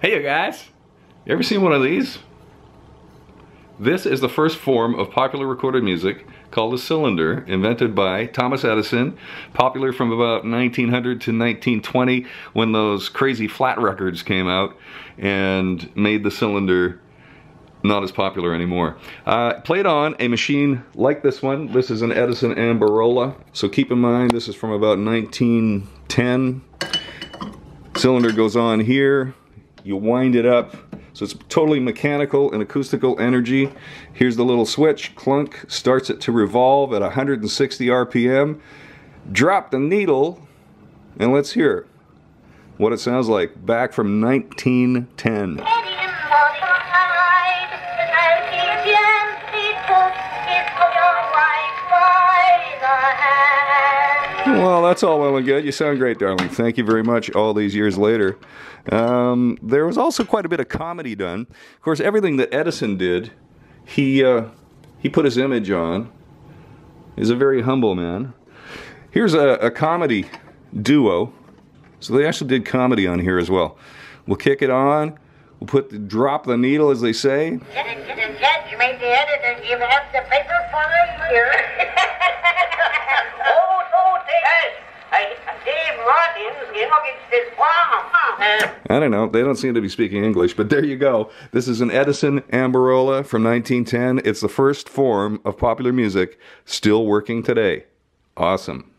Hey you guys, you ever seen one of these? This is the first form of popular recorded music called a cylinder, invented by Thomas Edison, popular from about 1900 to 1920 when those crazy flat records came out and made the cylinder not as popular anymore. Uh, played on a machine like this one. This is an Edison Amberola. So keep in mind this is from about 1910. Cylinder goes on here. You wind it up. So it's totally mechanical and acoustical energy. Here's the little switch. Clunk starts it to revolve at 160 RPM. Drop the needle and let's hear what it sounds like back from 1910. Well, that's all well and good. You sound great, darling. Thank you very much all these years later. Um, there was also quite a bit of comedy done. Of course, everything that Edison did, he, uh, he put his image on. He's a very humble man. Here's a, a comedy duo. So they actually did comedy on here as well. We'll kick it on. We'll put the, drop the needle, as they say. You made the edit you have the paper for the year. oh, so Dave, hey, Dave Martin, you know, it's this farm. I don't know. They don't seem to be speaking English, but there you go. This is an Edison Amberola from 1910. It's the first form of popular music still working today. Awesome.